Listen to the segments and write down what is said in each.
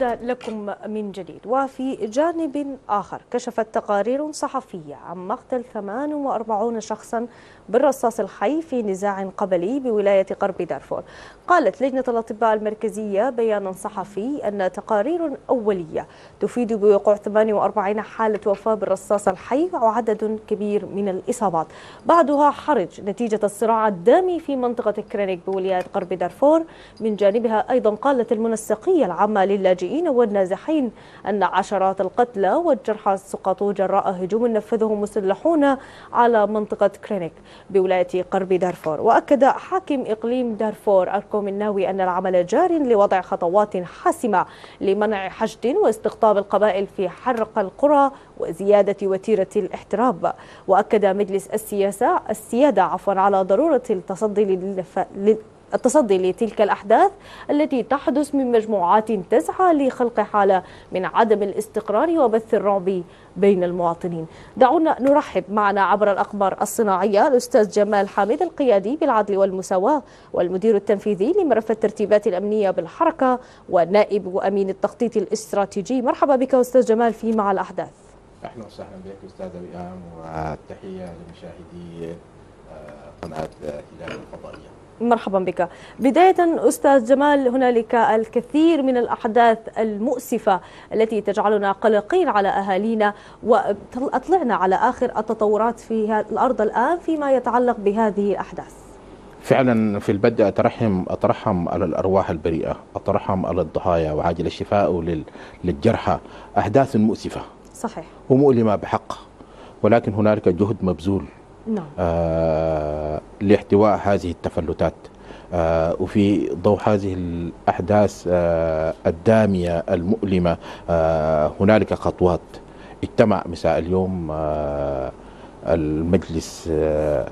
لكم من جديد. وفي جانب آخر كشفت تقارير صحفية عن مقتل 48 شخصا بالرصاص الحي في نزاع قبلي بولاية غرب دارفور. قالت لجنة الأطباء المركزية بيان صحفي أن تقارير أولية تفيد بوقوع 48 حالة وفاة بالرصاص الحي وعدد كبير من الإصابات. بعدها حرج نتيجة الصراع الدامي في منطقة كرينيك بولاية غرب دارفور. من جانبها أيضا قالت المنسقية العامة للاجئين اللاجئين والنازحين أن عشرات القتلى والجرحى سقطوا جراء هجوم نفذه مسلحون على منطقة كرينيك بولاية غرب دارفور. وأكد حاكم إقليم دارفور أركوم الناوي أن العمل جار لوضع خطوات حاسمة لمنع حشد واستقطاب القبائل في حرق القرى وزيادة وتيرة الاحتراب. وأكد مجلس السياسة السيادة عفوا على ضرورة التصدي التصدي لتلك الأحداث التي تحدث من مجموعات تسعى لخلق حالة من عدم الاستقرار وبث الرعب بين المواطنين. دعونا نرحب معنا عبر الأخبار الصناعية الأستاذ جمال حامد القيادي بالعدل والمساواة والمدير التنفيذي لملف الترتيبات الأمنية بالحركة والنائب وأمين التخطيط الاستراتيجي. مرحبا بك أستاذ جمال في مع الأحداث. أهلا وسهلا بك أستاذ وئام والتحية لمشاهدي قناة هلال الفضائية. مرحبا بك. بداية أستاذ جمال هنالك الكثير من الأحداث المؤسفة التي تجعلنا قلقين على أهالينا وأطلعنا على آخر التطورات في الأرض الآن فيما يتعلق بهذه الأحداث. فعلا في البدء أترحم أترحم على الأرواح البريئة أترحم على الضحايا وعاجل الشفاء للجرحى. أحداث مؤسفة صحيح. ومؤلمة بحق ولكن هنالك جهد مبذول نعم. آه لاحتواء هذه التفلتات آه وفي ضوء هذه الأحداث آه الدامية المؤلمة آه هنالك خطوات اجتمع مساء اليوم آه المجلس آه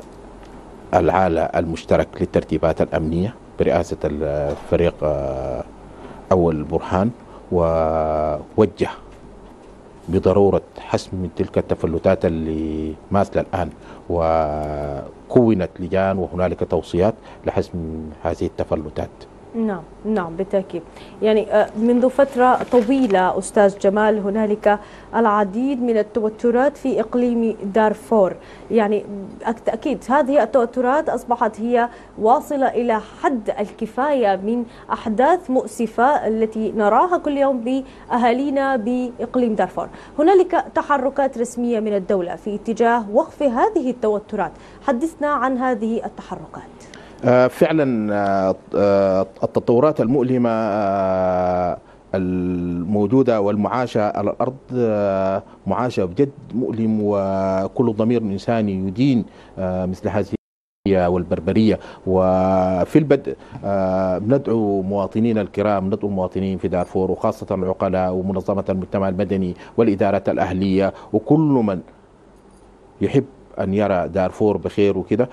العالى المشترك للترتيبات الأمنية برئاسة الفريق آه أول برهان ووجه بضرورة حسم تلك التفلتات اللي ماثلة الآن وكونت لجان وهنالك توصيات لحسم هذه التفلتات. نعم نعم بالتأكيد. يعني منذ فترة طويلة أستاذ جمال هنالك العديد من التوترات في إقليم دارفور. يعني أكيد هذه التوترات أصبحت هي واصلة إلى حد الكفاية من أحداث مؤسفة التي نراها كل يوم بأهالينا بإقليم دارفور. هنالك تحركات رسمية من الدولة في اتجاه وقف هذه التوترات. حدثنا عن هذه التحركات. فعلا التطورات المؤلمة الموجودة والمعاشة على الأرض معاشة بجد مؤلم وكل ضمير إنساني يدين مثل هذه والبربرية. وفي البدء ندعو مواطنينا الكرام ندعو المواطنين في دارفور وخاصة العقلاء ومنظمة المجتمع المدني والإدارات الأهلية وكل من يحب أن يرى دارفور بخير وكده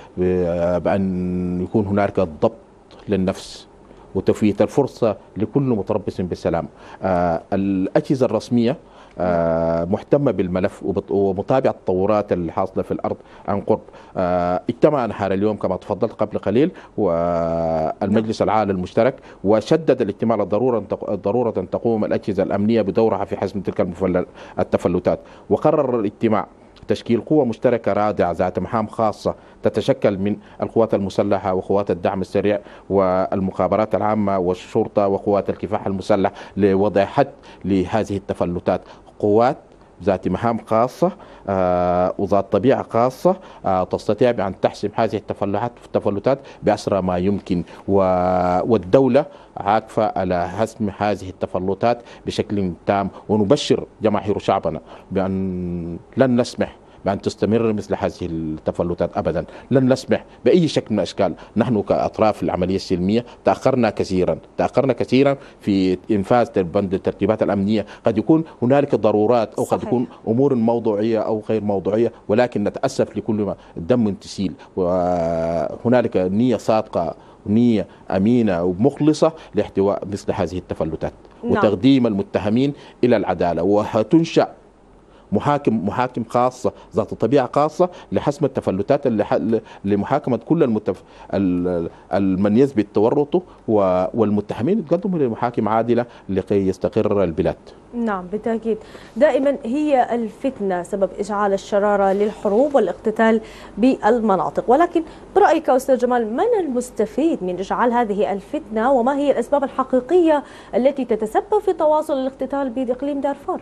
بأن يكون هناك ضبط للنفس وتفويت الفرصة لكل متربص بالسلام. آه الأجهزة الرسمية آه مهتمة بالملف ومتابعة التطورات اللي حاصلة في الأرض عن قرب. آه اجتمع نهار اليوم كما تفضلت قبل قليل والمجلس العالي المشترك وشدد الاجتماع ضرورة ضرورة أن تقوم الأجهزة الأمنية بدورها في حسم تلك التفلتات. وقرر الاجتماع تشكيل قوة مشتركة رادعة ذات مهام خاصة تتشكل من القوات المسلحة وقوات الدعم السريع والمخابرات العامة والشرطة وقوات الكفاح المسلح لوضع حد لهذه التفلتات. قوات ذات مهام خاصة آه وذات طبيعة خاصة آه تستطيع بأن تحسم هذه التفلتات التفلتات بأسرع ما يمكن. والدولة عاكفة على حسم هذه التفلتات بشكل تام. ونبشر جماهير شعبنا بأن لن نسمح بأن تستمر مثل هذه التفلتات أبدا. لن نسمح بأي شكل من الأشكال. نحن كأطراف العملية السلمية تأخرنا كثيرا. تأخرنا كثيرا في إنفاذ بند الترتيبات الأمنية. قد يكون هنالك ضرورات أو قد يكون أمور موضوعية أو غير موضوعية ولكن نتأسف لكل ما دم تسيل. وهنالك نية صادقة نية أمينة ومخلصة لاحتواء مثل هذه التفلتات. نعم. وتقديم المتهمين إلى العدالة. وهتنشأ محاكم محاكم خاصة ذات طبيعه خاصة لحسم التفلتات لمحاكمة كل المتف... من يثبت تورطه والمتهمين يتقدموا لمحاكم عادلة لكي يستقر البلاد. نعم بالتأكيد. دائما هي الفتنة سبب إشعال الشرارة للحروب والاقتتال بالمناطق. ولكن برأيك أستاذ جمال من المستفيد من إشعال هذه الفتنة وما هي الأسباب الحقيقية التي تتسبب في تواصل الاقتتال بإقليم دارفور؟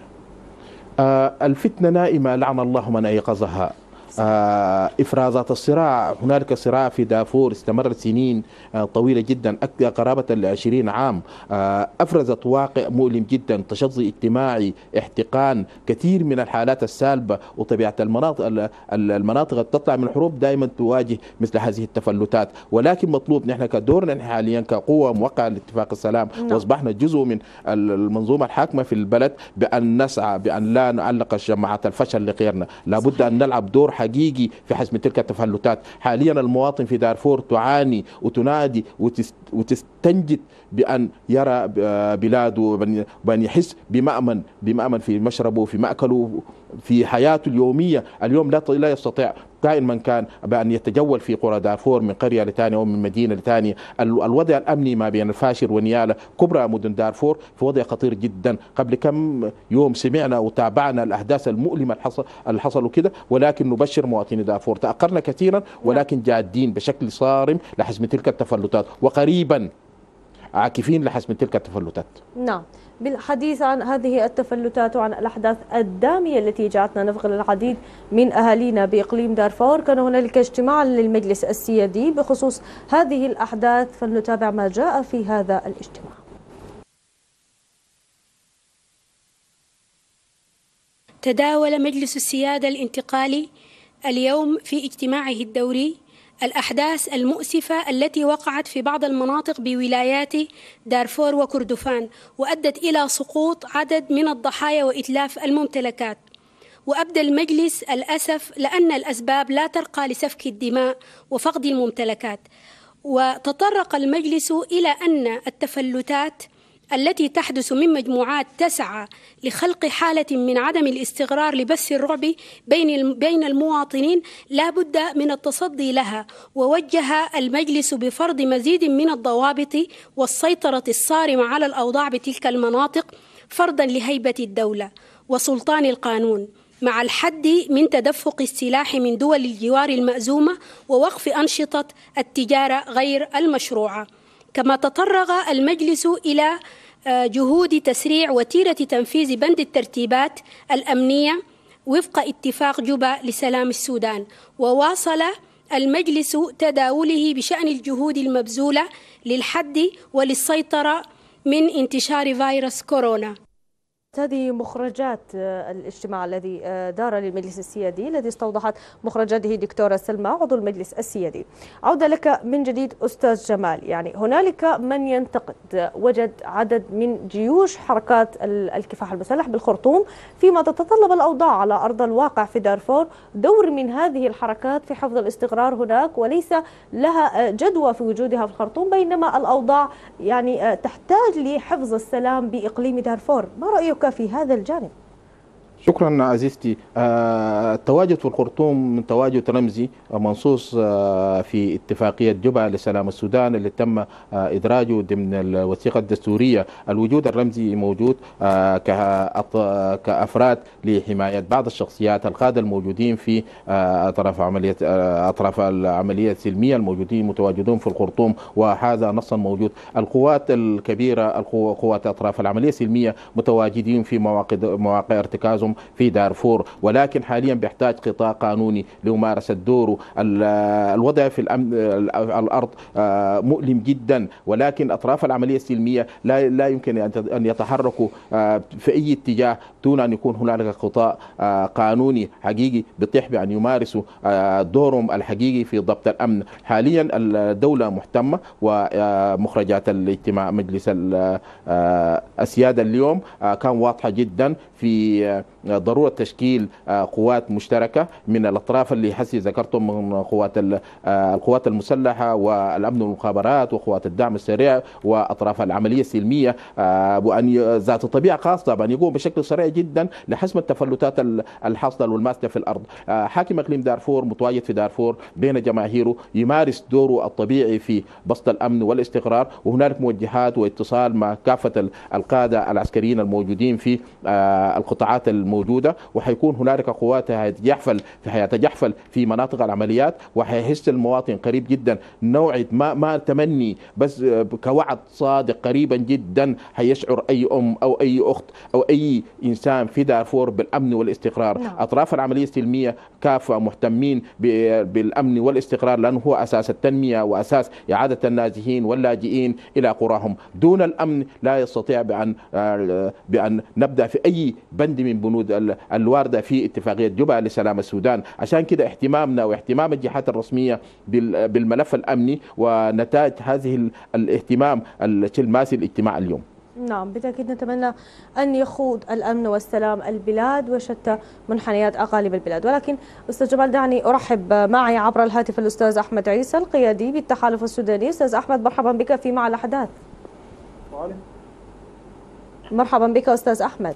الفتنة نائمة لعن الله من أيقظها. آه، إفرازات الصراع. هنالك صراع في دافور استمر سنين آه، طويلة جدا قرابة ل 20 عام. آه، أفرزت واقع مؤلم جدا تشظي اجتماعي احتقان كثير من الحالات السالبة وطبيعة المناطق المناطق التي تطلع من الحروب دائما تواجه مثل هذه التفلتات. ولكن مطلوب نحن كدورنا حاليا كقوة موقعة لاتفاق السلام. نعم. وأصبحنا جزء من المنظومة الحاكمة في البلد بأن نسعى بأن لا نعلق شماعات الفشل لغيرنا. لابد أن نلعب دور حقيقي حقيقي في حسم تلك التفلتات. حاليا المواطن في دارفور تعاني وتنادي وتستنجد بأن يرى بلاده وبأن يحس بمأمن بمأمن في مشربه في مأكله في حياته اليومية. اليوم لا لا يستطيع كائن من كان بأن يتجول في قرى دارفور من قرية لثانية أو من مدينة لثانية الوضع الأمني ما بين الفاشر ونيالة كبرى مدن دارفور في وضع خطير جدا. قبل كم يوم سمعنا وتابعنا الأحداث المؤلمة اللي حصلوا كده ولكن نبشر مواطني دارفور. تأخرنا كثيرا ولكن جادين بشكل صارم لحسم تلك التفلتات. وقريبا عاكفين لحسم تلك التفلتات. نعم. بالحديث عن هذه التفلتات وعن الأحداث الدامية التي جعلتنا نفقد العديد من أهالينا بإقليم دارفور كان هنالك اجتماع للمجلس السيادي بخصوص هذه الأحداث. فلنتابع ما جاء في هذا الاجتماع. تداول مجلس السيادة الانتقالي اليوم في اجتماعه الدوري الأحداث المؤسفة التي وقعت في بعض المناطق بولايات دارفور وكردفان وأدت إلى سقوط عدد من الضحايا وإتلاف الممتلكات. وأبدى المجلس الأسف لأن الأسباب لا ترقى لسفك الدماء وفقد الممتلكات. وتطرق المجلس إلى أن التفلتات التي تحدث من مجموعات تسعى لخلق حالة من عدم الاستقرار لبث الرعب بين بين المواطنين لا بد من التصدي لها ووجه المجلس بفرض مزيد من الضوابط والسيطرة الصارمة على الأوضاع بتلك المناطق فرضا لهيبة الدولة وسلطان القانون مع الحد من تدفق السلاح من دول الجوار المأزومة ووقف أنشطة التجارة غير المشروعة. كما تطرق المجلس إلى آه، جهود تسريع وتيرة تنفيذ بند الترتيبات الأمنية وفق اتفاق جوبا لسلام السودان. وواصل المجلس تداوله بشأن الجهود المبذولة للحد وللسيطرة من انتشار فيروس كورونا. هذه مخرجات آه، الاجتماع الذي آه، دار للمجلس السيادي الذي استوضحت مخرجاته دكتورة سلمى عضو المجلس السيادي. عودة لك من جديد أستاذ جمال. يعني هنالك من ينتقد وجد عدد من جيوش حركات الكفاح المسلح بالخرطوم فيما تتطلب الأوضاع على أرض الواقع في دارفور. دور من هذه الحركات في حفظ الاستقرار هناك وليس لها آه، جدوى في وجودها في الخرطوم بينما الأوضاع يعني تحتاج لحفظ السلام بإقليم دارفور. ما رأيك في هذا الجانب. شكرا عزيزتي. آه، التواجد في الخرطوم من تواجد رمزي منصوص آه، في اتفاقية جبع لسلام السودان اللي تم آه، إدراجه ضمن الوثيقة الدستورية. الوجود الرمزي موجود كأفراد لحماية بعض الشخصيات القادة الموجودين في أطراف عملية أطراف العملية السلمية الموجودين متواجدون في الخرطوم وهذا نصا موجود. القوات الكبيرة قوات أطراف العملية السلمية متواجدين في مواقع مواقع ارتكازهم في دارفور. ولكن حاليا بيحتاج قطاع قانوني لممارسة دوره. الوضع في الأمن الأرض آه، مؤلم جدا. ولكن أطراف العملية السلمية لا, لا يمكن أن يتحركوا آه، في أي اتجاه دون أن يكون هنالك قطاع آه، قانوني حقيقي بيتيح بأن يمارسوا دورهم الحقيقي في ضبط الأمن. حاليا الدولة مهتمة ومخرجات الاجتماع مجلس السيادة اليوم كان واضحة جدا في ضرورة تشكيل قوات مشتركة من الأطراف اللي حسي ذكرتم من قوات القوات المسلحة والأمن والمخابرات وقوات الدعم السريع وأطراف العملية السلمية وان ذات طبيعة خاصة بأن يقوم بشكل سريع جدا لحسم التفلتات الحاصلة والماسكة في الأرض. حاكم إقليم دارفور متواجد في دارفور بين جماهيره يمارس دوره الطبيعي في بسط الأمن والاستقرار وهنالك موجهات واتصال مع كافة القادة العسكريين الموجودين في آه، القطاعات الموجودة وحيكون هنالك قوات هيتجحفل حيتجحفل في مناطق العمليات وحيحس المواطن قريب جدا. نوعيه ما ما تمني بس كوعد صادق قريبا جدا حيشعر أي أم أو أي أخت أو أي إنسان في دارفور بالأمن والاستقرار. نعم. أطراف العملية السلمية كافة مهتمين بالأمن والاستقرار لأنه هو أساس التنمية وأساس إعادة النازحين واللاجئين إلى قراهم. دون الأمن لا يستطيع بان بأن نبدأ في أي بند من بنود الواردة في اتفاقية جوبا لسلام السودان. عشان كده اهتمامنا واهتمام الجهات الرسمية بالملف الأمني ونتائج هذه الاهتمام الماسي الاجتماع اليوم. نعم بالتأكيد نتمنى أن يخوض الأمن والسلام البلاد وشتى منحنيات أقاليم البلاد. ولكن أستاذ جمال دعني أرحب معي عبر الهاتف الأستاذ أحمد عيسى القيادي بالتحالف السوداني. أستاذ أحمد مرحبا بك في مع الأحداث. مرحبا بك أستاذ أحمد.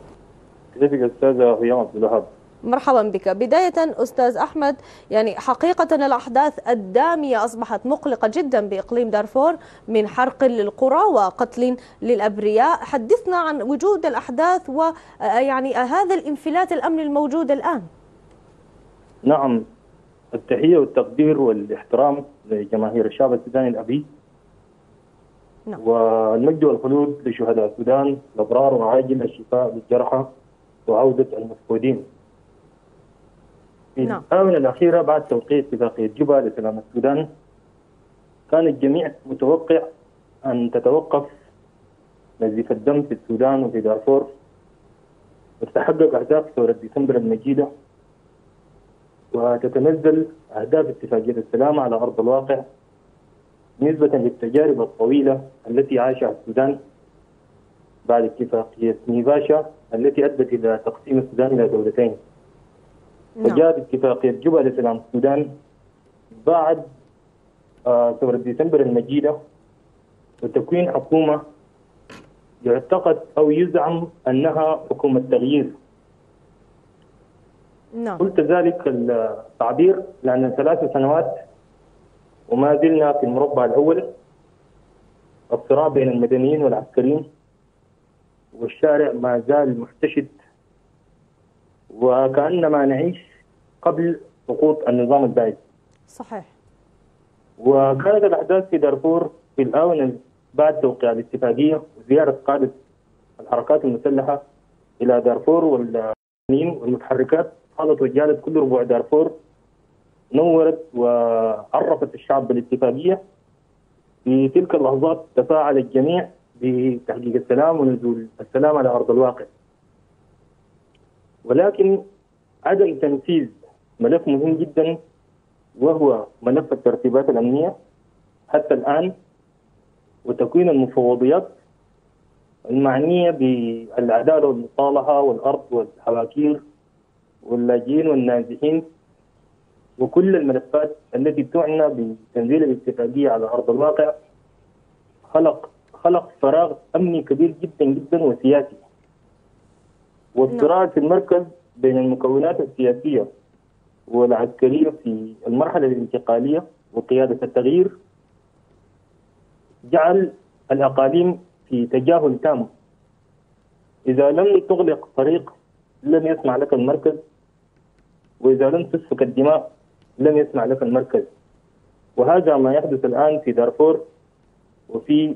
كيفك أستاذة هيام عبد الوهاب مرحبا بك. بداية أستاذ أحمد يعني حقيقة الأحداث الدامية أصبحت مقلقة جدا بإقليم دارفور من حرق للقرى وقتل للأبرياء. حدثنا عن وجود الأحداث ويعني هذا الانفلات الأمني الموجود الآن. نعم التحية والتقدير والاحترام لجماهير الشعب السوداني الأبي. نعم. والمجد والخلود لشهداء السودان الأبرار وعاجل الشفاء للجرحى وعودة المفقودين. في نعم. الآونة الأخيرة بعد توقيع اتفاقية جوبا لسلام السودان كان الجميع متوقع أن تتوقف نزيف الدم في السودان وفي دارفور. وتتحقق أهداف ثورة ديسمبر المجيدة. وتتنزل أهداف اتفاقية السلام على أرض الواقع نسبة للتجارب الطويلة التي عاشها السودان. بعد اتفاقية نيفاشا التي أدت إلى تقسيم السودان إلى دولتين نعم. وجاءت اتفاقية جوبا لسلام السودان بعد آه ثورة ديسمبر المجيدة وتكوين حكومة يعتقد أو يزعم أنها حكومة تغيير نعم. قلت ذلك التعبير لأن ثلاث سنوات وما زلنا في المربع الأول الصراع بين المدنيين والعسكريين والشارع ما زال محتشد وكأنما نعيش قبل سقوط النظام البائد صحيح. وكانت الأحداث في دارفور في الآونة بعد توقيع الاتفاقية وزيارة قادة الحركات المسلحة إلى دارفور والمتحركات حاضت وجالت كل ربوع دارفور نورت وعرفت الشعب بالاتفاقية. في تلك اللحظات تفاعل الجميع بتحقيق السلام ونزول السلام على أرض الواقع. ولكن عدم تنفيذ ملف مهم جدا وهو ملف الترتيبات الأمنية. حتى الآن وتكوين المفوضيات المعنية بالعدالة والمصالحة والأرض والحواكير واللاجئين والنازحين وكل الملفات التي تعنى بتنزيل الاتفاقية على أرض الواقع خلق خلق فراغ أمني كبير جدا جدا وسياسي. والصراع في المركز بين المكونات السياسية والعسكرية في المرحلة الانتقالية وقيادة التغيير جعل الأقاليم في تجاهل تام. إذا لم تغلق طريق لم يسمع لك المركز. وإذا لم تسفك الدماء لم يسمع لك المركز. وهذا ما يحدث الآن في دارفور وفي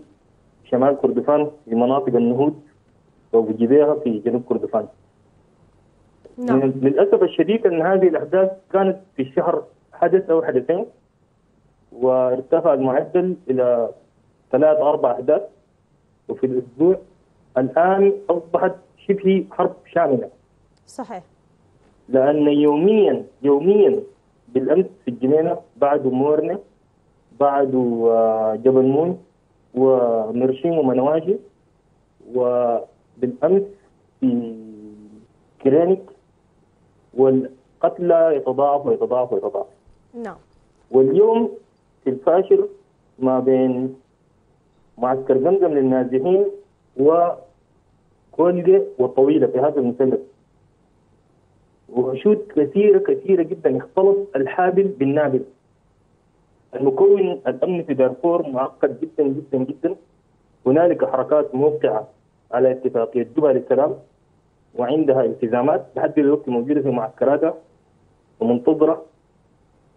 شمال كردفان في مناطق النهوض وبجبيها في جنوب كردفان. نعم. للأسف الشديد أن هذه الأحداث كانت في شهر حدث أو حدثين وارتفع المعدل إلى ثلاث أربع أحداث وفي الأسبوع الآن أصبحت شبه حرب شاملة. صحيح. لأن يوميا يوميا بالأمس في الجنينة بعد مورنه بعد جبل مون ومرشين ومنواجي و بالامس في كرينيك والقتلى يتضاعف ويتضاعف ويتضاعف. نعم. واليوم في الفاشر ما بين معسكر زمزم للنازحين وكولجة والطويلة في هذا المثلث وحشود كثيرة كثيرة جدا اختلط الحابل بالنابل. المكون الأمني في دارفور معقد جدا جدا جدا. هنالك حركات موقعة على اتفاقية جبهة للسلام وعندها التزامات لحد دلوقتي موجودة في معسكراتها ومنتظرة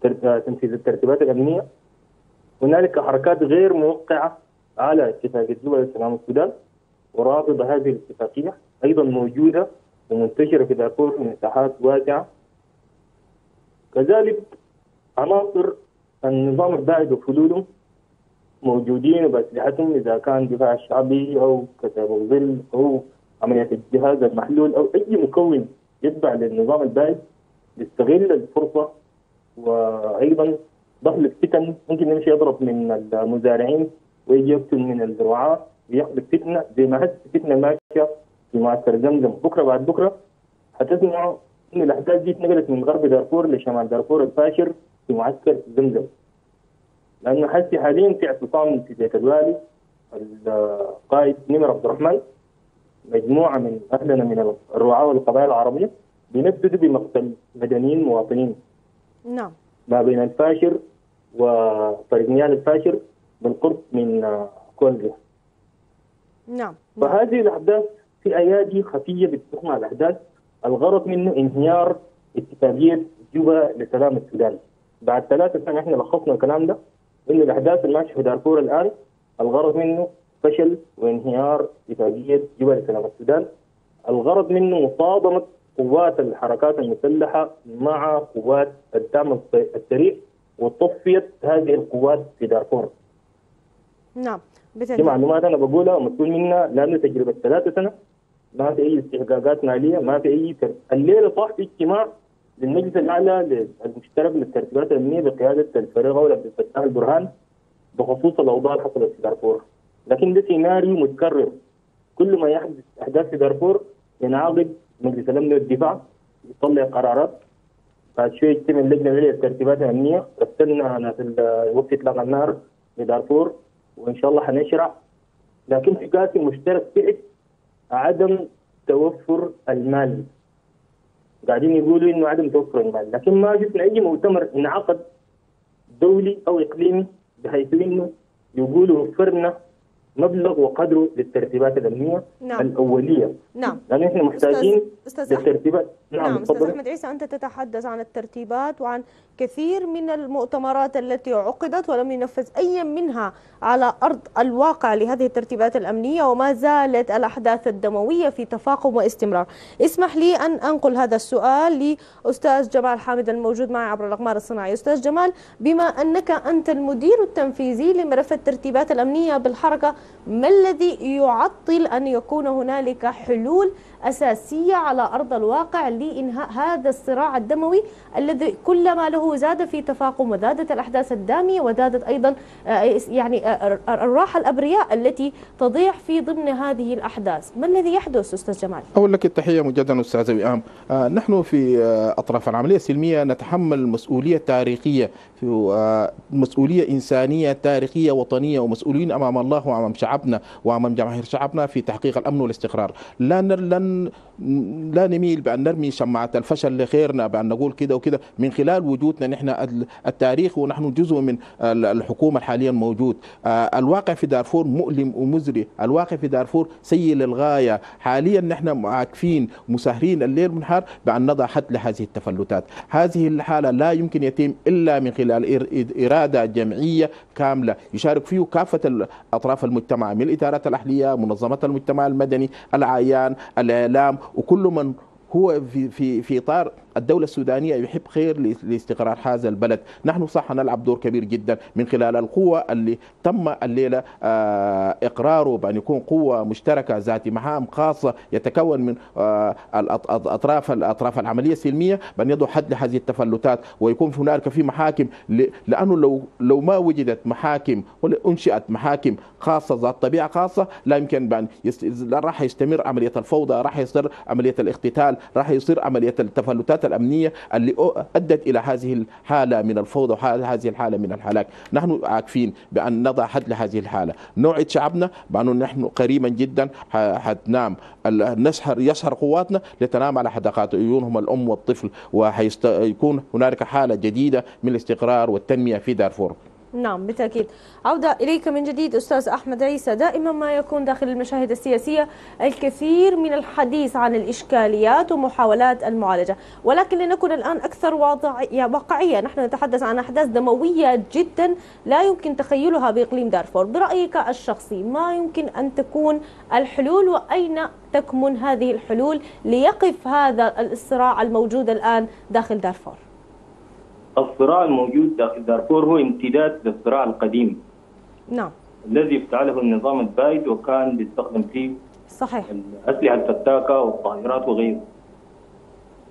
تر- تنفيذ الترتيبات الأمنية. هنالك حركات غير موقعة على اتفاقية جبهة للسلام السودان ورافضة هذه الاتفاقية أيضا موجودة ومنتشرة في دارفور في مساحات واسعة. كذلك عناصر النظام البائد وفلوله موجودين بأسلحتهم إذا كان دفاع شعبي أو كتاب الظل أو عملية الجهاز المحلول أو أي مكون يتبع للنظام البائد يستغل الفرصة وأيضا ضخ الفتن. ممكن يمشي يضرب من المزارعين ويجي يقتل من الرعاة ويخلق فتنة زي ما هسه فتنة ماشية في معسكر زمزم. بكرة بعد بكرة هتسمعوا إن الأحداث دي اتنقلت من غرب دارفور لشمال دارفور الفاشر. في معسكر زمزم لأنه حسي حاليا في اعتصام في بيت الوالي القائد نمر عبد الرحمن مجموعة من أهلنا من الرعاة والقبائل العربية بينددوا بمقتل مدنيين مواطنين. نعم. ما بين الفاشر وطريق نيال الفاشر بالقرب من كونغو نعم. فهذه الأحداث في أيادي خفية بتحكم على الأحداث. الغرض منه انهيار اتفاقية جوبا لسلام السودان. بعد ثلاثة سنة إحنا لخصنا الكلام ده إنه الأحداث الماشية في دارفور الآن الغرض منه فشل وانهيار اتفاقية جوبا لسلام السودان. الغرض منه مصادمة قوات الحركات المسلحة مع قوات الدعم السريع وتصفية هذه القوات في دارفور. نعم دي بالتأكيد معلومات أنا بقولها ومسؤول منها لأنه تجربة ثلاثة سنة. ما في أي استحقاقات مالية ما في أي. الليلة صح في اجتماع للمجلس الأعلى المشترك للترتيبات الأمنية بقيادة الفريق اول عبد الفتاح البرهان بخصوص الأوضاع اللي حصلت في دارفور. لكن ده سيناريو متكرر. كل ما يحدث أحداث في دارفور ينعقد مجلس الأمن والدفاع يطلع قرارات. بعد شوي يجتمع اللجنة العليا للترتيبات الأمنية. رسلنا ال- وقت إطلاق النار في دارفور وإن شاء الله حنشرع لكن في قاسم مشترك بعد عدم توفر المال. قاعدين يقولوا إنه عدم توفر المال لكن ما شفنا أي مؤتمر انعقد دولي أو إقليمي بحيث إنه يقولوا وفرنا مبلغ وقدره للترتيبات الأمنية نعم. الأولية نعم لأن إحنا محتاجين أستاذ. للترتيبات نعم أستاذ تفضل. أحمد عيسى أنت تتحدث عن الترتيبات وعن كثير من المؤتمرات التي عقدت ولم ينفذ أي منها على أرض الواقع لهذه الترتيبات الأمنية وما زالت الأحداث الدموية في تفاقم واستمرار اسمح لي أن أنقل هذا السؤال لأستاذ جمال حامد الموجود معي عبر الأقمار الصناعية أستاذ جمال بما أنك أنت المدير التنفيذي لملف الترتيبات الأمنية بالحركة ما الذي يعطل أن يكون هنالك حلول أساسية على أرض الواقع لإنهاء هذا الصراع الدموي الذي كلما له زاد في تفاقم وزادت الأحداث الدامية وزادت أيضا آه، يعني آه، الراحة الأبرياء التي تضيع في ضمن هذه الأحداث. ما الذي يحدث أستاذ جمال؟ أقول لك التحية مجددا أستاذ وئام. آه نحن في أطراف العملية السلمية نتحمل مسؤولية تاريخية في مسؤولية إنسانية تاريخية وطنية ومسؤولين أمام الله وأمام شعبنا وأمام جماهير شعبنا في تحقيق الأمن والاستقرار. لا لن لا نميل بأن نرمي شماعة الفشل لخيرنا بأن نقول كده وكده. من خلال وجودنا نحن التاريخ ونحن جزء من الحكومة حاليا موجود. آه الواقع في دارفور مؤلم ومزري. الواقع في دارفور سيء للغاية. حاليا نحن عاكفين مسهرين الليل والنهار بأن نضع حد لهذه التفلتات. هذه الحالة لا يمكن يتم إلا من خلال إرادة جمعية كاملة. يشارك فيه كافة أطراف المجتمع من الإدارات الأهلية منظمات المجتمع المدني العيان الإعلام وكل من هو في في في إطار الدولة السودانية يحب خير لاستقرار هذا البلد نحن صح نلعب دور كبير جدا من خلال القوة اللي تم الليلة إقراره بأن يكون قوة مشتركة ذات مهام خاصة يتكون من أطراف الأطراف العملية السلمية بأن يضع حد لهذه التفلتات ويكون هنالك في محاكم لأنه لو لو ما وجدت محاكم أنشئت محاكم خاصة ذات طبيعة خاصة لا يمكن بأن. راح يستمر عملية الفوضى راح يصير عملية الاقتتال راح يصير عملية التفلتات الأمنية اللي أدت إلى هذه الحالة من الفوضى وهذه الحالة من الهلاك. نحن عاكفين بأن نضع حد لهذه الحالة. نوعد شعبنا بأنه نحن قريبا جدا حتنام. نسهر يسهر قواتنا لتنام على حدقات عيونهم الأم والطفل ويكون هنالك حالة جديدة من الاستقرار والتنمية في دارفور. نعم بالتأكيد. عودة إليك من جديد أستاذ أحمد عيسى. دائما ما يكون داخل المشاهد السياسية الكثير من الحديث عن الإشكاليات ومحاولات المعالجة ولكن لنكن الآن أكثر واقعية. نحن نتحدث عن أحداث دموية جدا لا يمكن تخيلها بإقليم دارفور. برأيك الشخصي ما يمكن أن تكون الحلول وأين تكمن هذه الحلول ليقف هذا الصراع الموجود الآن داخل دارفور؟ الصراع الموجود داخل دارفور هو امتداد للصراع القديم. نعم. الذي افتعله النظام البائد وكان بيستخدم فيه صحيح. الأسلحة الفتاكة والطائرات وغيره.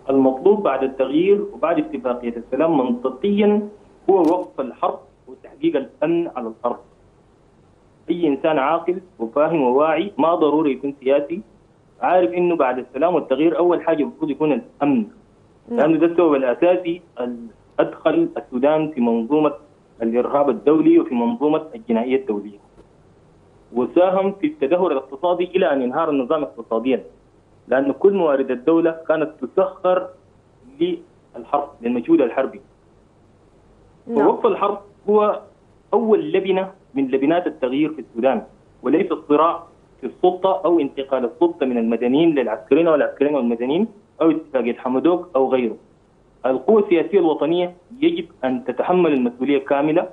المطلوب بعد التغيير وبعد اتفاقية السلام منطقيا هو وقف الحرب وتحقيق الأمن على الأرض. أي إنسان عاقل وفاهم وواعي ما ضروري يكون سياسي عارف إنه بعد السلام والتغيير أول حاجة المفروض يكون الأمن. لأنه ده السبب الأساسي أدخل السودان في منظومة الإرهاب الدولي وفي منظومة الجنائية الدولية. وساهم في التدهور الاقتصادي إلى أن ينهار النظام اقتصاديا لأن كل موارد الدولة كانت تسخر للحرب للمجهود الحربي. نعم. ووقف الحرب هو أول لبنة من لبنات التغيير في السودان وليس الصراع في السلطة أو انتقال السلطة من المدنيين للعسكريين والعسكريين والمدنيين أو اتفاقية حمدوك أو غيره. القوى السياسية الوطنية يجب أن تتحمل المسؤولية كاملة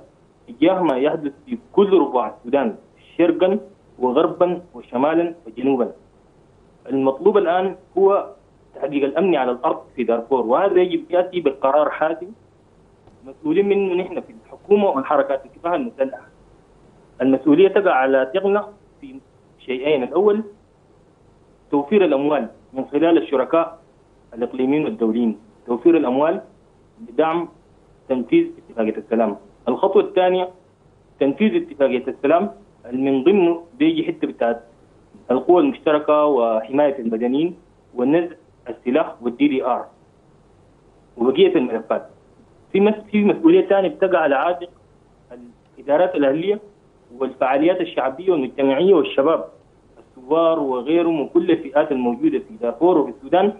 تجاه ما يحدث في كل ربوع السودان شرقا وغربا وشمالا وجنوبا. المطلوب الآن هو تحقيق الأمن على الأرض في دارفور وهذا يجب يأتي بقرار حاسم. مسؤولين منه نحن في الحكومة والحركات الكفاح المسلحة. المسؤولية تقع على تغنى في شيئين. الأول توفير الأموال من خلال الشركاء الإقليميين والدوليين. توفير الأموال لدعم تنفيذ اتفاقية السلام. الخطوة الثانية تنفيذ اتفاقية السلام من ضمنه بيجي حتة بتاعت القوى المشتركة وحماية المدنيين ونزع السلاح والدي دي ار وبقية الملفات. في مس في مسؤولية ثانية بتقع على عاتق الإدارات الأهلية والفعاليات الشعبية والمجتمعية والشباب الثوار وغيرهم وكل الفئات الموجودة في دارفور وفي السودان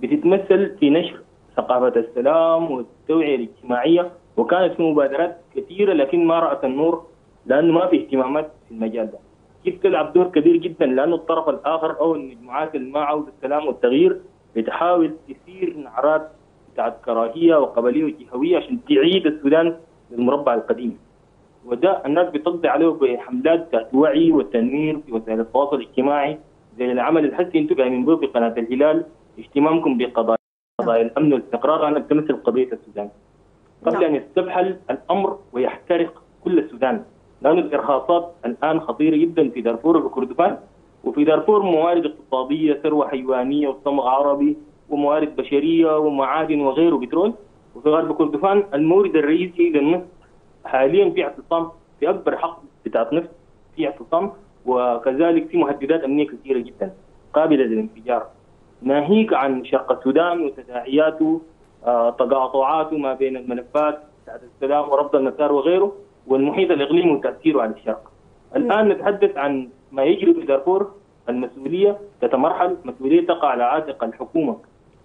بتتمثل في نشر ثقافة السلام والتوعية الاجتماعية وكانت في مبادرات كثيرة لكن ما رأت النور لأنه ما في اهتمامات في المجال ده. كيف تلعب دور كبير جدا؟ لأنه الطرف الآخر أو المجموعات اللي ما عاوزة السلام والتغيير بتحاول تثير نعرات بتاعت كراهية وقبلية وجهوية عشان تعيد السودان للمربع القديم. وده الناس بتقضي عليه بحملات بتاعت وعي والتنوير في وسائل التواصل الاجتماعي زي العمل الحسي أنتم قايمين به في قناة الهلال اهتمامكم بقضايا قضايا الأمن والاستقرار أنا بتمثل قضية السودان. قبل نعم. أن يستبحل الأمر ويحترق كل السودان. لأن الإرهاصات الآن خطيرة جدا في دارفور وكردفان وفي دارفور موارد اقتصادية ثروة حيوانية وصمغ عربي وموارد بشرية ومعادن وغيره بترول. وفي غرب كردفان المورد الرئيسي للنفط حاليا في اعتصام في أكبر حق بتاعت نفط في اعتصام وكذلك في مهددات أمنية كثيرة جدا قابلة للانفجار. ناهيك عن شرق السودان وتداعياته آه، تقاطعاته ما بين الملفات. بتاعت السلام وربط المسار وغيره. والمحيط الإقليمي وتأثيره على الشرق. الآن نتحدث عن ما يجري في دارفور. المسؤولية تتمرحل. مسؤولية تقع على عاتق الحكومة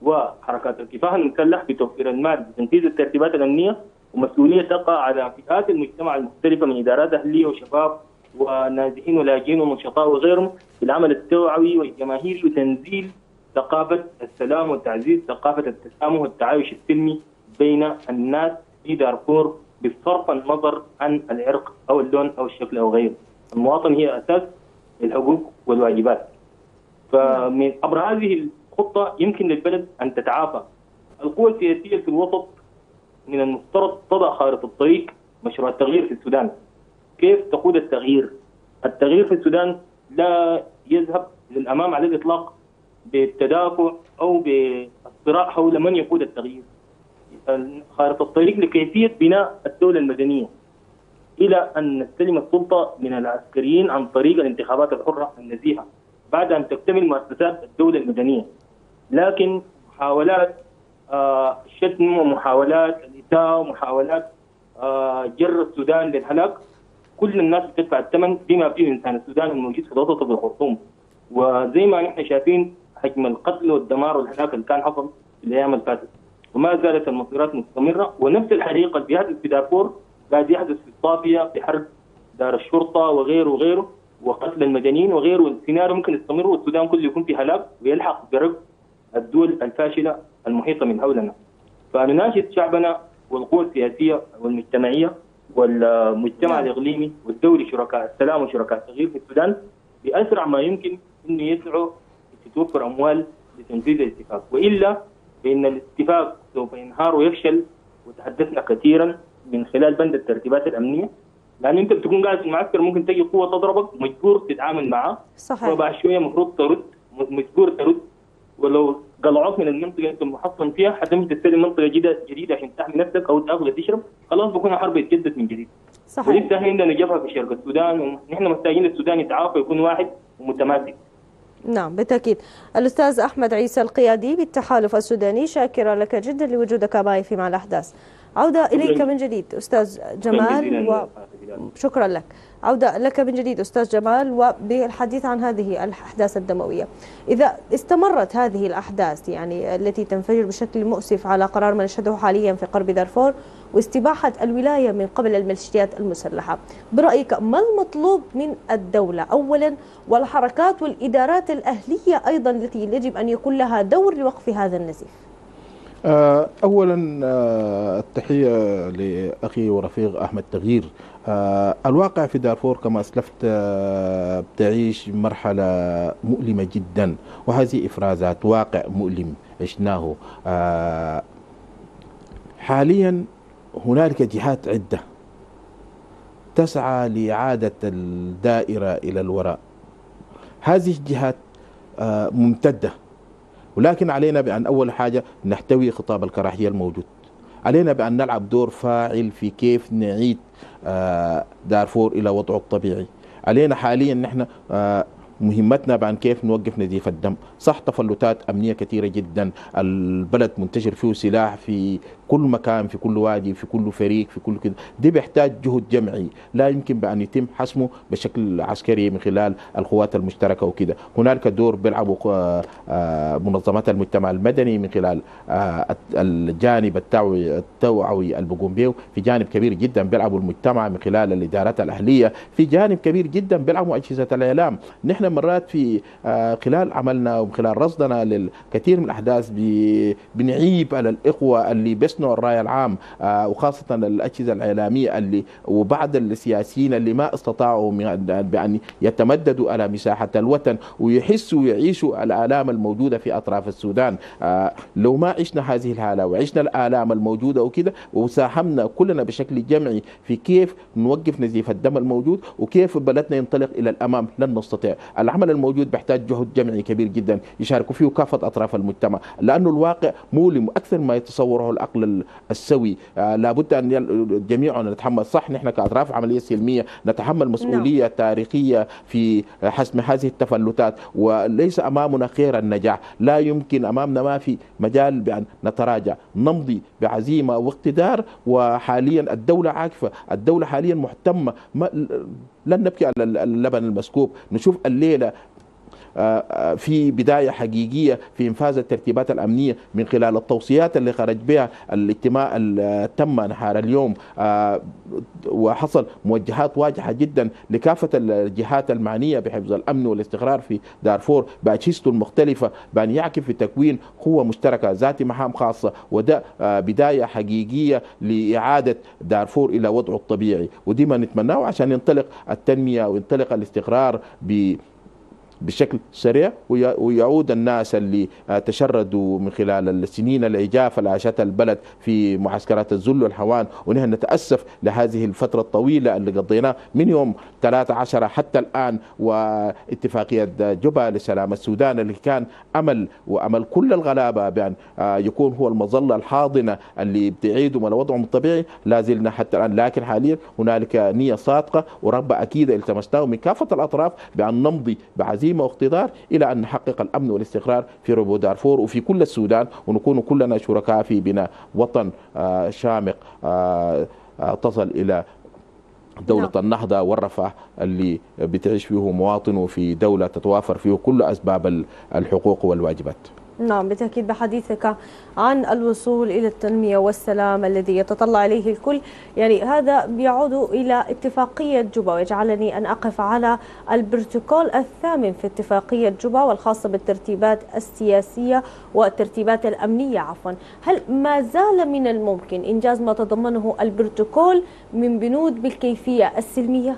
وحركات الكفاح. المسلح بتوفير المال بتنفيذ الترتيبات الأمنية. ومسؤولية تقع على فئات المجتمع المختلفه من إدارات أهلية وشباب ونازحين ولاجئين ومنشطاء وغيرهم. في العمل التوعوي والجماهيري وتنزيل ثقافة السلام وتعزيز ثقافة التسامح والتعايش السلمي بين الناس في دارفور بصرف النظر عن العرق أو اللون أو الشكل أو غيره. المواطن هي أساس الحقوق والواجبات. فمن عبر هذه الخطة يمكن للبلد أن تتعافى. القوى السياسية في الوسط من المفترض تضع خارطة الطريق مشروع التغيير في السودان. كيف تقود التغيير؟ التغيير في السودان لا يذهب للأمام على الإطلاق بالتدافع أو بالصراع حول من يقود التغيير. خارطة الطريق لكيفية بناء الدولة المدنية إلى أن نستلم السلطة من العسكريين عن طريق الانتخابات الحرة النزيهة بعد أن تكتمل مؤسسات الدولة المدنية. لكن محاولات آه، شتم ومحاولات الإساءة ومحاولات آه، جر السودان للهلاك كل الناس بتدفع الثمن بما فيه إنسان السودان الموجود في ضغطة بالخرطوم. وزي ما نحن شايفين حجم القتل والدمار والهلاك اللي كان حصل في الأيام اللي فاتت وما زالت المصيرات مستمرة. ونفس الحريق اللي بيحدث في دارفور قاعد يحدث في الصافية في حرب دار الشرطة وغيره وغيره وقتل المدنيين وغيره. السيناريو ممكن يستمر والسودان كله يكون في هلاك ويلحق برب الدول الفاشلة المحيطة من حولنا. فنناشد شعبنا والقوى السياسية والمجتمعية والمجتمع نعم. الإقليمي والدولي شركاء السلام وشركاء التغيير في السودان بأسرع ما يمكن أنه يسعوا تتوفر أموال لتنفيذ الاتفاق. وإلا فإن الاتفاق سوف ينهار ويفشل وتحدثنا كثيرا من خلال بند الترتيبات الأمنية. لأن أنت بتكون قاعد في المعسكر ممكن تجي قوة تضربك مجبور تتعامل معاه صحيح. وبعد شوية المفروض ترد مجبور ترد. ولو قلعوك من المنطقة أنت محصن فيها حتمشي تستلم منطقة جديدة جديدة عشان تحمي نفسك أو تاكل تشرب خلاص بكون الحرب يتجدد من جديد. صحيح. ولسه إحنا عندنا جبهة في شرق السودان ونحن محتاجين السودان يتعافى يكون واحد ومتماسك. نعم بالتأكيد. الأستاذ أحمد عيسى القيادي بالتحالف السوداني شاكرا لك جدا لوجودك معي في مع الأحداث. عودة إليك من جديد أستاذ جمال و... شكرا لك. عودة لك من جديد أستاذ جمال وبالحديث عن هذه الأحداث الدموية. إذا استمرت هذه الأحداث يعني التي تنفجر بشكل مؤسف على قرار ما نشهده حاليا في قرب دارفور واستباحة الولاية من قبل الميليشيات المسلحة برأيك ما المطلوب من الدولة؟ أولا والحركات والإدارات الأهلية أيضا التي يجب أن يكون لها دور لوقف هذا النزيف. اولا آه، التحية لأخي ورفيق أحمد تغيير. آه، الواقع في دارفور كما أسلفت آه، بتعيش مرحلة مؤلمة جدا وهذه إفرازات واقع مؤلم عشناه. آه، حاليا هنالك جهات عدة تسعى لإعادة الدائرة إلى الوراء. هذه الجهات آه، ممتدة. ولكن علينا بأن أول حاجة نحتوي خطاب الكراهية الموجود. علينا بأن نلعب دور فاعل في كيف نعيد آه، دارفور إلى وضعه الطبيعي. علينا حاليا نحن آه، مهمتنا بأن كيف نوقف نزيف الدم. صح تفلتات أمنية كثيرة جدا. البلد منتشر فيه سلاح في كل مكان في كل وادي في كل فريق في كل كده دي بيحتاج جهد جمعي. لا يمكن بأن يتم حسمه بشكل عسكري من خلال القوات المشتركة وكده هنالك دور بيلعبوا آه، آه، منظمات المجتمع المدني من خلال آه، الجانب التوعوي به في جانب كبير جدا بيلعبوا المجتمع من خلال الإدارات الأهلية. في جانب كبير جدا بيلعبوا أجهزة الإعلام. نحن مرات في خلال عملنا ومن خلال رصدنا للكثير من الأحداث بنعيب على الإخوة اللي بيصنعوا الرأي العام آه، وخاصة الأجهزة الإعلامية اللي وبعض السياسيين اللي ما استطاعوا بأن يتمددوا على مساحة الوطن ويحسوا ويعيشوا الآلام الموجودة في أطراف السودان. آه، لو ما عشنا هذه الحالة وعشنا الآلام الموجودة وكده وساهمنا كلنا بشكل جمعي في كيف نوقف نزيف الدم الموجود وكيف بلدنا ينطلق إلى الأمام لن نستطيع. العمل الموجود بيحتاج جهد جمعي كبير جدا يشاركوا فيه كافة أطراف المجتمع لأنه الواقع مؤلم أكثر ما يتصوره العقل ال- السوي. آه، لابد يل- جميعنا نتحمل صح نحن كأطراف عملية سلمية نتحمل مسؤولية تاريخية في حسم هذه التفلتات وليس أمامنا خير النجاح. لا يمكن أمامنا ما في مجال بأن نتراجع. نمضي بعزيمة واقتدار وحاليا الدولة عاكفة الدولة حاليا مهتمة ما لن نبكي على اللبن المسكوب. نشوف الليلة آه، في بداية حقيقية في إنفاذ الترتيبات الأمنية من خلال التوصيات اللي خرج بها الاجتماع تم نهار اليوم. آه، وحصل موجهات واضحة جدا لكافة الجهات المعنية بحفظ الأمن والاستقرار في دارفور. بأجهزته المختلفة بأن يعكف في تكوين قوة مشتركة ذات مهام خاصة وده آه، بداية حقيقية لإعادة دارفور إلى وضعه الطبيعي. ودي ما نتمناه عشان ينطلق التنمية وينطلق الاستقرار ب بشكل سريع وي- ويعود الناس اللي آه، تشردوا من خلال السنين العجاف اللي عاشتها البلد في معسكرات الذل والهوان ونحن نتأسف لهذه الفترة الطويلة اللي قضيناها من يوم 13 حتى الآن. واتفاقية جبا لسلام السودان اللي كان أمل وأمل كل الغلابة بأن آه، يكون هو المظلة الحاضنة اللي بتعيدهم على وضعهم الطبيعي. لا زلنا حتى الآن لكن حاليا هنالك نية صادقة. ورغبة أكيدة التمسناه من كافة الأطراف بأن نمضي بعزيمة عزيمة واقتدار إلى أن نحقق الأمن والاستقرار في ربو دارفور وفي كل السودان ونكون كلنا شركاء في بناء وطن آه، شامق آه، آه، تصل إلى دولة نعم. النهضة والرفاه اللي بتعيش فيه مواطنه في دولة تتوافر فيه كل أسباب الحقوق والواجبات نعم بالتأكيد بحديثك عن الوصول إلى التنمية والسلام الذي يتطلع إليه الكل يعني هذا بيعود إلى اتفاقية جوبا ويجعلني أن أقف على البروتوكول الثامن في اتفاقية جوبا والخاصة بالترتيبات السياسية والترتيبات الأمنية عفوا هل ما زال من الممكن إنجاز ما تضمنه البروتوكول من بنود بالكيفية السلمية؟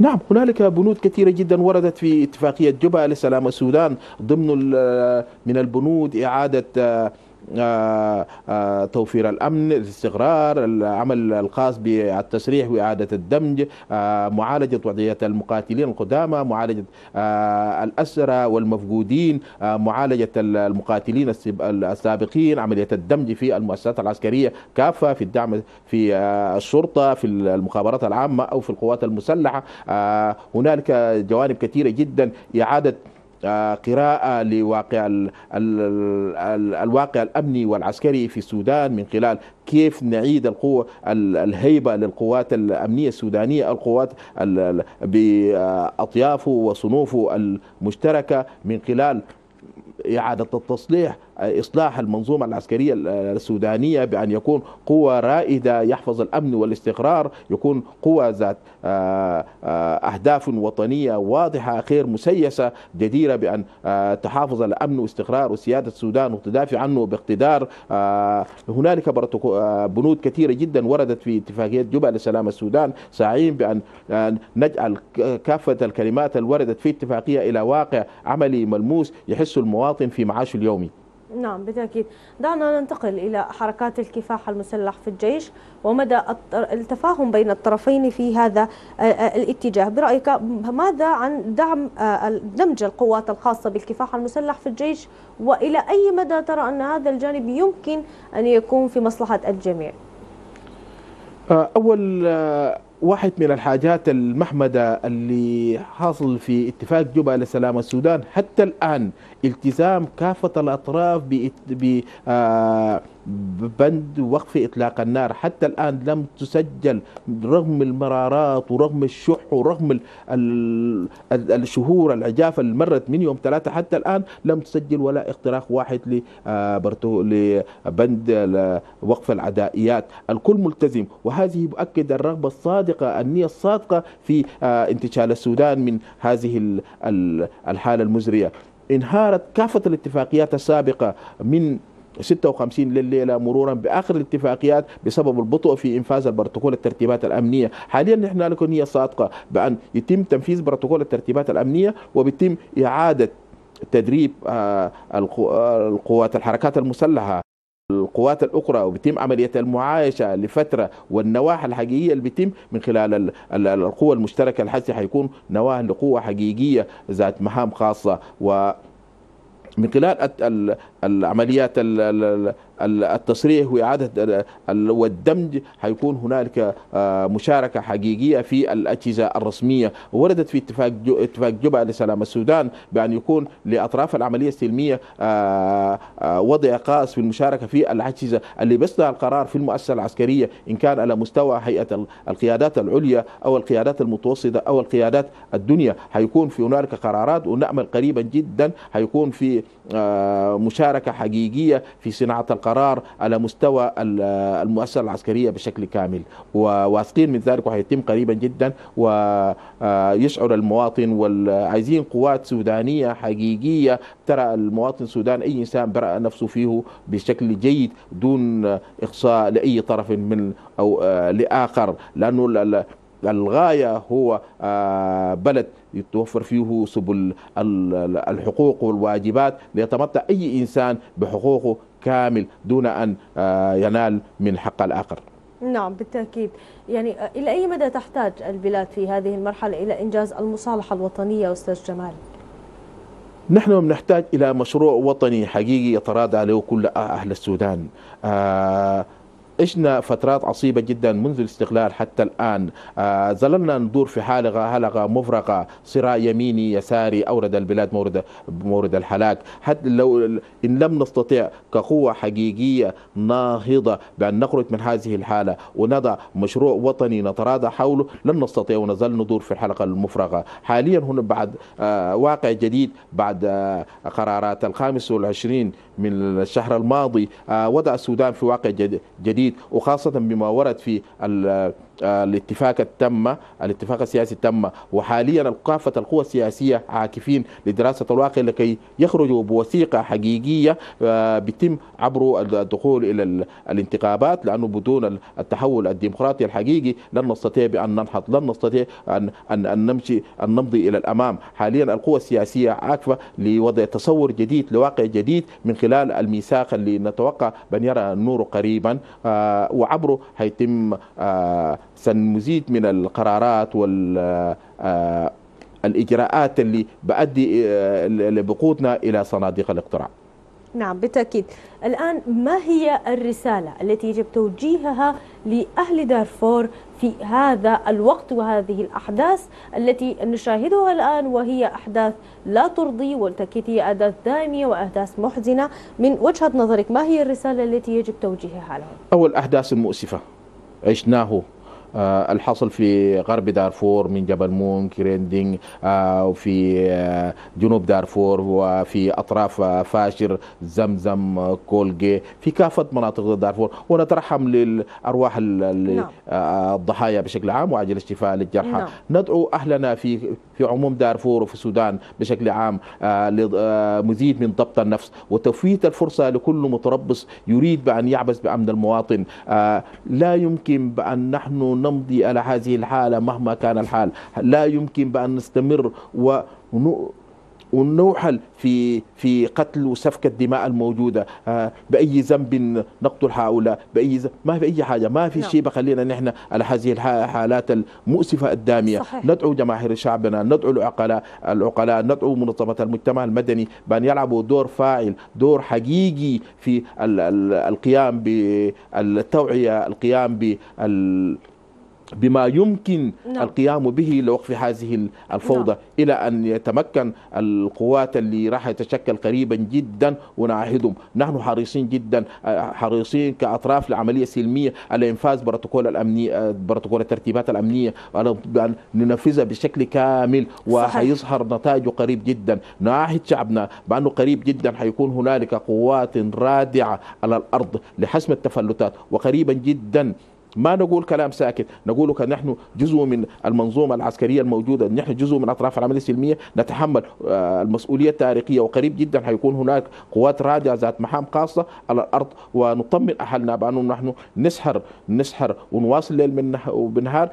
نعم هنالك بنود كثيرة جدا وردت في اتفاقية جبهة لسلام السودان ضمن من البنود إعادة توفير الأمن الاستقرار العمل الخاص بالتسريح وإعادة الدمج آه، معالجة وضعية المقاتلين القدامى معالجة الأسرى والمفقودين معالجة المقاتلين السابقين عملية الدمج في المؤسسات العسكرية كافة في الدعم في الشرطة في المخابرات العامة أو في القوات المسلحة. هنالك جوانب كثيرة جدا آه، قراءة لواقع ال ال ال الواقع الأمني والعسكري في السودان من خلال كيف نعيد القوة الهيبة للقوات الأمنية السودانية القوات بأطيافه وصنوفه المشتركة من خلال إعادة التصليح إصلاح المنظومة العسكرية السودانية بأن يكون قوة رائدة يحفظ الأمن والاستقرار يكون قوة ذات آه، آه، أهداف وطنية واضحة غير مسيسة جديرة بأن آه، تحافظ على الأمن واستقرار وسيادة السودان وتدافع عنه باقتدار. هنالك بنود كثيرة جدا وردت في اتفاقية جبل لسلام السودان ساعين بأن نجعل كافة الكلمات الوردت في اتفاقية إلى واقع عملي ملموس يحس المواطن في معاشه اليومي. نعم بالتأكيد. دعنا ننتقل إلى حركات الكفاح المسلح في الجيش ومدى التفاهم بين الطرفين في هذا الاتجاه. برأيك ماذا عن دعم دمج القوات الخاصة بالكفاح المسلح في الجيش؟ وإلى أي مدى ترى أن هذا الجانب يمكن أن يكون في مصلحة الجميع؟ أول واحد من الحاجات المحمدة اللي حاصل في اتفاق جبهة لسلام السودان حتى الآن التزام كافة الأطراف ب آه، بند وقف إطلاق النار. حتى الآن لم تسجل رغم المرارات ورغم الشح ورغم الشهور العجافة اللي مرت من يوم ثلاثة حتى الآن لم تسجل ولا اقتراح واحد آه، لبند وقف العدائيات. الكل ملتزم. وهذه يؤكد الرغبة الصادقة النية الصادقة في آه، انتشال السودان من هذه الحالة المزرية. انهارت كافة الاتفاقيات السابقة من 56 لليلة مرورا بآخر الاتفاقيات بسبب البطء في إنفاذ البروتوكول الترتيبات الأمنية، حاليا نحن لكم نية صادقة بأن يتم تنفيذ بروتوكول الترتيبات الأمنية وبيتم إعادة تدريب آه، القوات الحركات المسلحة القوات الأخرى وبيتم عملية المعايشة لفترة والنواح الحقيقية اللي بيتم من خلال القوى المشتركة. الحسي حيكون نواة لقوة حقيقية ذات مهام خاصة و من خلال العمليات التصريح وإعادة والدمج حيكون هنالك آه، مشاركة حقيقية في الأجهزة الرسمية. وردت في اتفاق اتفاق جبهة لسلام السودان بأن يكون لأطراف العملية السلمية آه، آه، وضع خاص في المشاركة في الأجهزة اللي بيصدر القرار في المؤسسة العسكرية إن كان على مستوى هيئة القيادات العليا أو القيادات المتوسطة أو القيادات الدنيا. حيكون في هنالك قرارات ونأمل قريبا جدا. حيكون في مشاركة حقيقية في صناعة القرار. قرار على مستوى المؤسسة العسكرية بشكل كامل. وواثقين من ذلك وحيتم قريبا جدا. ويشعر المواطن وعايزين قوات سودانية حقيقية. ترى المواطن السوداني أي إنسان برأ نفسه فيه بشكل جيد دون إقصاء لأي طرف من أو لآخر. لأنه الغاية هو بلد يتوفر فيه سبل الحقوق والواجبات. ليتمتع أي إنسان بحقوقه كامل دون أن آه، ينال من حق الآخر. نعم بالتأكيد. يعني آه، إلى أي مدى تحتاج البلاد في هذه المرحلة إلى إنجاز المصالحة الوطنية أستاذ جمال؟ نحن نحتاج إلى مشروع وطني حقيقي يتراضى له كل أهل السودان. آه عشنا فترات عصيبة جدا منذ الاستقلال حتى الآن. آه، ظللنا ندور في حالقة هلقة مفرقة صراع يميني يساري أورد البلاد مورد مورد الهلاك حتى لو إن لم نستطيع كقوة حقيقية ناهضة بأن نخرج من هذه الحالة ونضع مشروع وطني نتراضى حوله لن نستطيع ونظل ندور في الحلقة المفرغة حاليا هنا بعد آه، واقع جديد بعد آه، قرارات الخامس والعشرين من الشهر الماضي وضع السودان في واقع جد- جديد وخاصة بما ورد في الاتفاق التم الاتفاق السياسي التم وحاليا كافة القوى السياسية عاكفين لدراسة الواقع لكي يخرجوا بوثيقة حقيقية آه، بيتم عبر الدخول إلى ال- الانتخابات لأنه بدون التحول الديمقراطي الحقيقي لن نستطيع بأن ننهض لن نستطيع أن, أن, أن نمشي أن نمضي إلى الأمام. حاليا القوى السياسية عاكفة لوضع تصور جديد لواقع جديد من خلال الميثاق اللي نتوقع بأن يرى النور قريبا آه، وعبره هيتم آه، سنزيد من القرارات وال آه، الإجراءات اللي بأدي آه، اللي بقودنا إلى صناديق الاقتراع. نعم بالتأكيد. الآن ما هي الرسالة التي يجب توجيهها لأهل دارفور في هذا الوقت وهذه الأحداث التي نشاهدها الآن؟ وهي أحداث لا ترضي والتأكيد هي أحداث دامية وأحداث محزنة. من وجهة نظرك ما هي الرسالة التي يجب توجيهها لهم؟ أول أحداث مؤسفة عشناه الحصل في غرب دارفور من جبل مون كريندينج آه، وفي آه، جنوب دارفور وفي أطراف آه، فاشر زمزم آه، كولجي في كافة مناطق دارفور ونترحم للأرواح نعم. آه، الضحايا بشكل عام وعجل الشفاء للجرحى نعم. ندعو أهلنا في في عموم دارفور وفي السودان بشكل عام آه، لمزيد من ضبط النفس وتفويت الفرصة لكل متربص يريد بأن يعبث بأمن المواطن آه، لا يمكن بأن نحن نمضي على هذه الحالة مهما كان الحال. لا يمكن بأن نستمر ون ونوحل في في قتل وسفك الدماء الموجودة. آه، بأي ذنب نقتل هؤلاء؟ بأي ذنب ما في أي حاجة. ما في نعم. شيء بخلينا نحن على هذه الح- الحالات المؤسفة الدامية. صحيح. ندعو جماهير شعبنا ندعو العقلاء العقلاء ندعو منظمات المجتمع المدني بأن يلعبوا دور فاعل دور حقيقي في ال- ال- القيام بالتوعيه القيام بال بما يمكن نعم. القيام به لوقف هذه الفوضى نعم. إلى أن يتمكن القوات اللي راح يتشكل قريبا جدا ونعاهدهم نحن حريصين جدا آه، حريصين كأطراف لعمليه سلميه على إنفاذ بروتوكول الامني آه، بروتوكول الترتيبات الأمنية على بأن ننفذها بشكل كامل وحيظهر نتائجه قريب جدا نعاهد شعبنا بأنه قريب جدا حيكون هنالك قوات رادعة على الأرض لحسم التفلتات وقريبا جدا ما نقول كلام ساكت. نقول نحن جزء من المنظومة العسكرية الموجودة. نحن جزء من أطراف العملية السلمية. نتحمل آه، المسؤولية التاريخية. وقريب جدا حيكون هناك قوات رادعة ذات مهام خاصة على الأرض. ونطمن أهلنا بأنه نحن نسحر نسحر ونواصل ليل وبنهار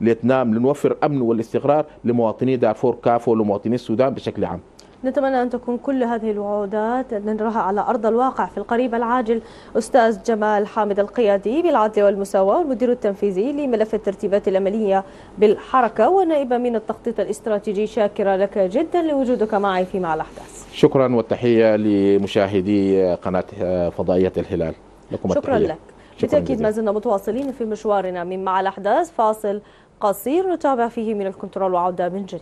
لتنام لنوفر أمن والاستقرار لمواطني دارفور كافة ولمواطني السودان بشكل عام. نتمنى أن تكون كل هذه الوعودات نراها على أرض الواقع في القريب العاجل. أستاذ جمال حامد القيادي بالعدل والمساواة والمدير التنفيذي لملف الترتيبات الأمنية بالحركة ونائب من التخطيط الاستراتيجي شاكرة لك جدا لوجودك معي في مع الأحداث. شكرا والتحية لمشاهدي قناة فضائية الهلال. لكم شكرا التحية. لك بالتأكيد. ما زلنا متواصلين في مشوارنا من مع الأحداث. فاصل قصير نتابع فيه من الكنترول وعودة من جديد.